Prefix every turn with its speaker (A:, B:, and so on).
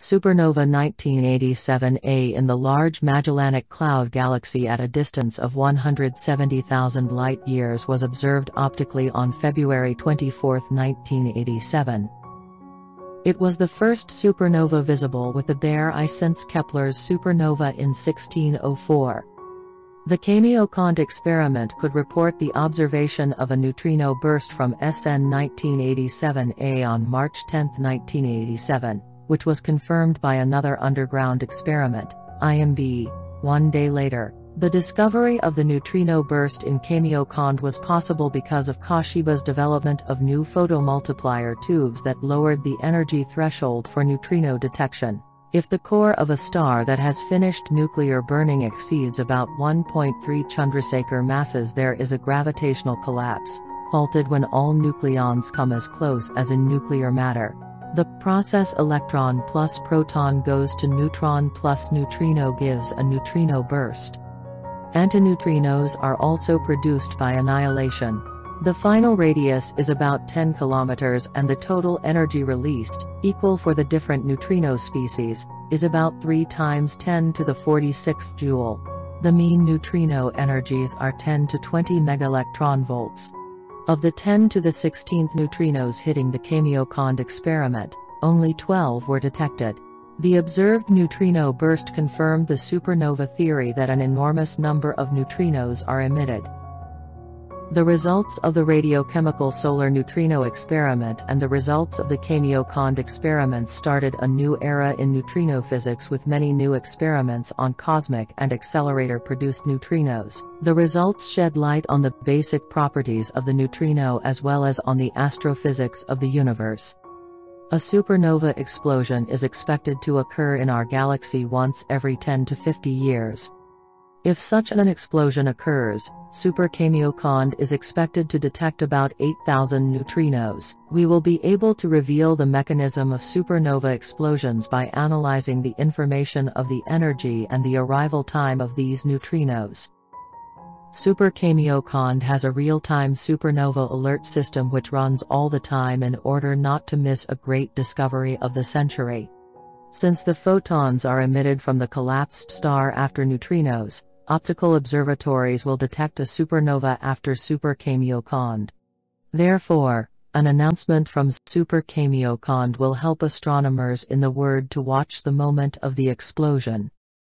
A: Supernova 1987A in the Large Magellanic Cloud galaxy at a distance of 170,000 light-years was observed optically on February 24, 1987. It was the first supernova visible with the bare eye since Kepler's supernova in 1604. The Kamiokande experiment could report the observation of a neutrino burst from SN 1987A on March 10, 1987 which was confirmed by another underground experiment, IMB, one day later. The discovery of the neutrino burst in Kamiokande was possible because of Koshiba's development of new photomultiplier tubes that lowered the energy threshold for neutrino detection. If the core of a star that has finished nuclear burning exceeds about 1.3 Chandrasekhar masses there is a gravitational collapse, halted when all nucleons come as close as in nuclear matter. The process electron plus proton goes to neutron plus neutrino gives a neutrino burst. Antineutrinos are also produced by annihilation. The final radius is about 10 kilometers and the total energy released, equal for the different neutrino species, is about 3 times 10 to the 46th joule. The mean neutrino energies are 10 to 20 megaelectron volts. Of the 10 to the 16th neutrinos hitting the Kamiokande experiment, only 12 were detected. The observed neutrino burst confirmed the supernova theory that an enormous number of neutrinos are emitted. The results of the radiochemical solar neutrino experiment and the results of the Kamiokande experiment started a new era in neutrino physics with many new experiments on cosmic and accelerator-produced neutrinos. The results shed light on the basic properties of the neutrino as well as on the astrophysics of the universe. A supernova explosion is expected to occur in our galaxy once every 10 to 50 years. If such an explosion occurs, Super Kamiokande is expected to detect about 8,000 neutrinos. We will be able to reveal the mechanism of supernova explosions by analyzing the information of the energy and the arrival time of these neutrinos. Super Kamiokande has a real-time supernova alert system which runs all the time in order not to miss a great discovery of the century. Since the photons are emitted from the collapsed star after neutrinos, optical observatories will detect a supernova after Super Kamiokande. Therefore, an announcement from Super Kamiokande will help astronomers in the word to watch the moment of the explosion.